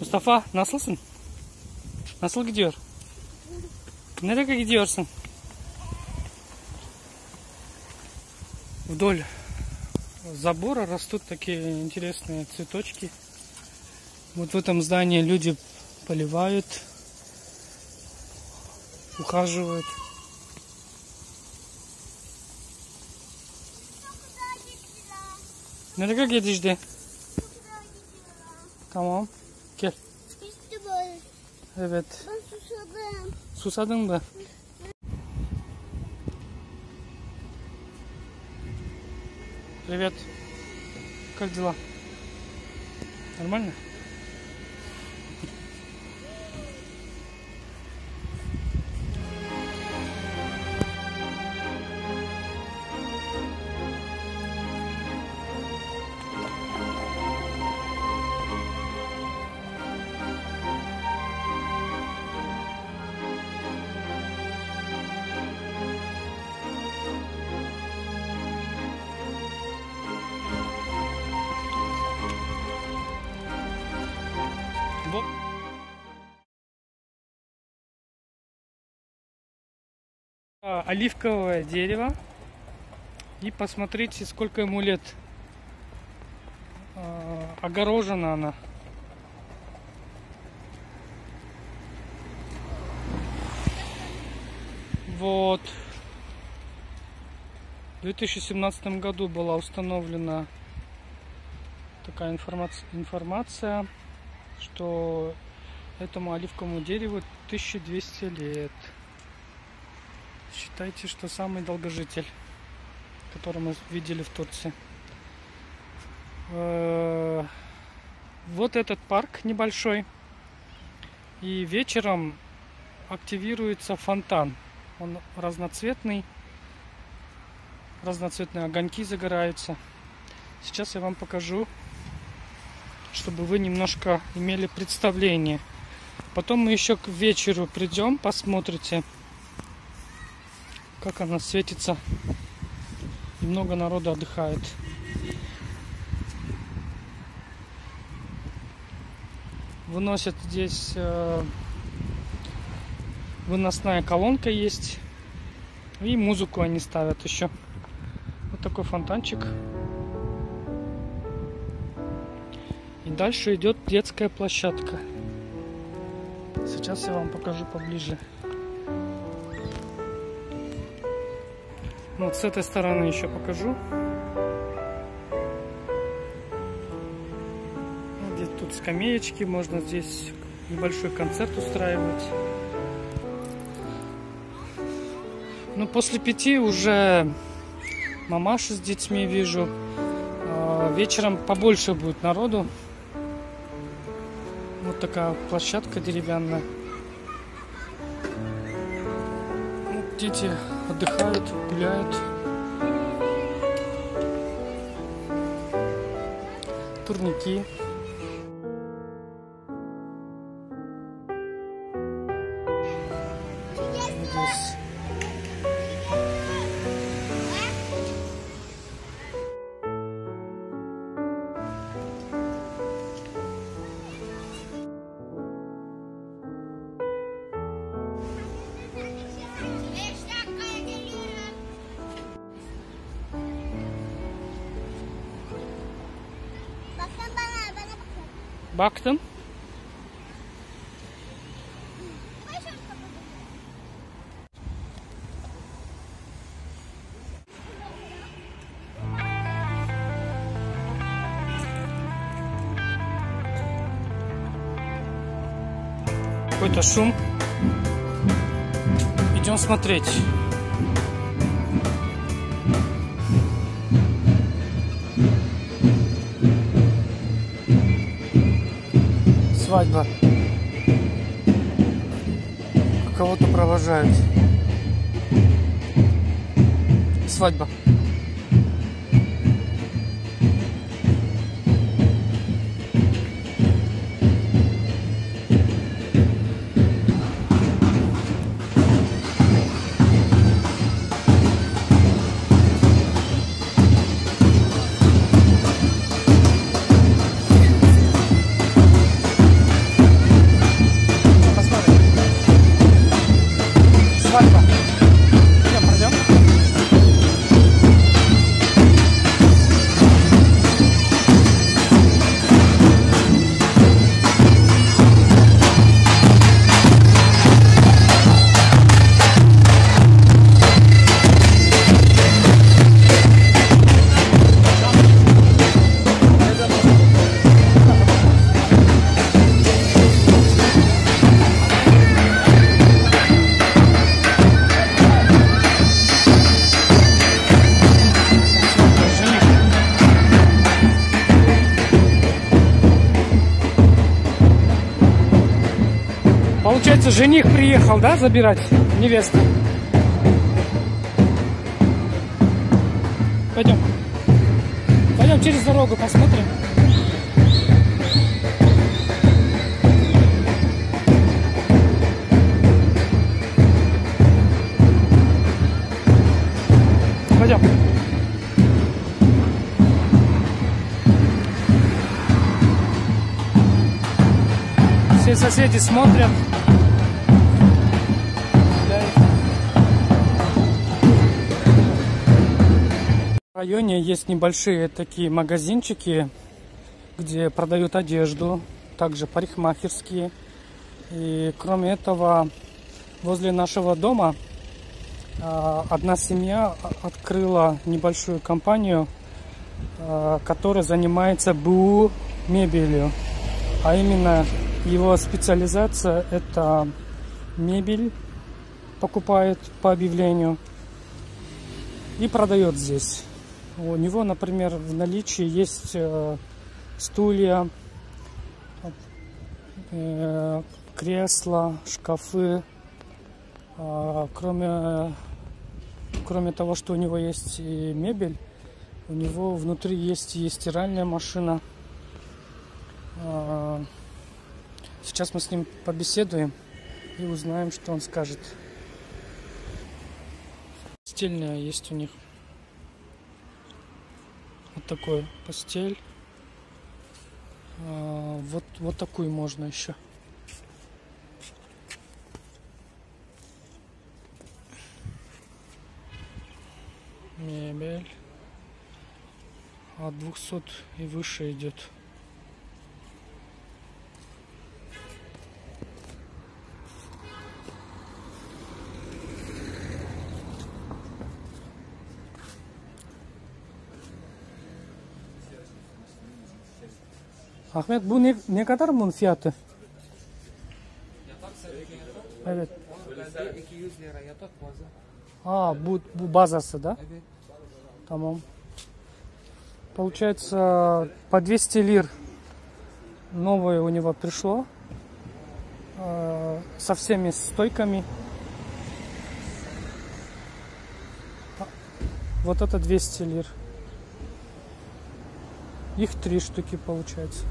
Mustafa nasılsın? Nasıl gidiyor? Nereye gidiyorsun? Вдоль забора растут такие интересные цветочки. Вот в этом здании люди поливают, ухаживают. Nereye gidişti? Tamam. Gel. İşte böyle. Evet. Ben susadım. Susadın mı? Привет. Как дела? Нормально? Оливковое дерево. И посмотрите, сколько ему лет. А, Огорожена она. Вот. В 2017 году была установлена такая информация, информация что этому оливковому дереву 1200 лет. Считайте, что самый долгожитель, который мы видели в Турции. Э, Вот этот парк небольшой. И вечером активируется фонтан. Он разноцветный. Разноцветные огоньки загораются. Сейчас я вам покажу чтобы вы немножко имели представление. Потом мы еще к вечеру придем, посмотрите, как она светится. И много народу отдыхает. Выносят здесь э, выносная колонка есть. И музыку они ставят еще. Вот такой фонтанчик. И дальше идет детская площадка. Сейчас я вам покажу поближе. Вот с этой стороны еще покажу. Здесь тут скамеечки, можно здесь небольшой концерт устраивать. Ну, после пяти уже мамаши с детьми вижу. А, Вечером побольше будет народу. Вот такая площадка деревянная. Вот дети отдыхают, гуляют. Турники. Здесь Baktım. Какой-то шум. Идем смотреть. Свадьба. Кого-то провожают. Свадьба. Получается, жених приехал, да, забирать невесту? Пойдем. Пойдем через дорогу посмотрим. Соседи смотрят. В районе есть небольшие такие магазинчики, где продают одежду, также парикмахерские. И кроме этого, возле нашего дома а, одна семья открыла небольшую компанию, а, которая занимается БУ мебелью. А именно его специализация это мебель, покупает по объявлению и продает здесь. У него, например, в наличии есть э, стулья, э, кресла, шкафы. А, кроме, кроме того, что у него есть и мебель, у него внутри есть и стиральная машина. А, Сейчас мы с ним побеседуем и узнаем, что он скажет. Постельная есть у них. Вот такой постель. А, вот, вот такую можно еще. Мебель. От 200 и выше идет. Ahmet bu ne, ne kadar bunun fiyatı? Evet. Bende 200 lira yatak baza. А, bu, bu базасы, да? Evet. Tamam. Получается, по 200 лир новое у него пришло. э, Со всеми стойками. А, Вот это 200 лир. Их три штуки получается.